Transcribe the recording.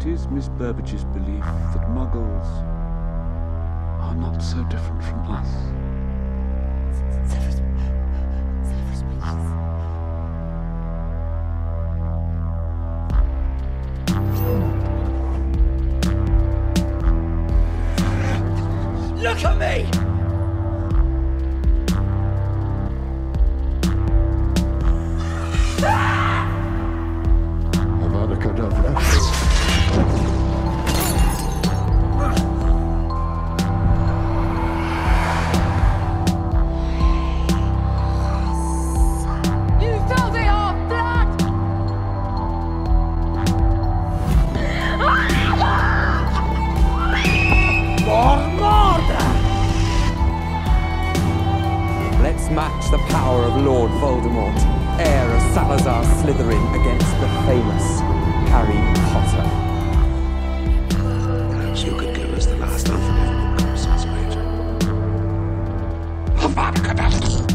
It is Miss Burbage's belief that muggles are not so different from us. Look at me! match the power of Lord Voldemort, heir of Salazar Slytherin against the famous Harry Potter. Perhaps you could give us the last unforgivable unforgettable Christmas, Major.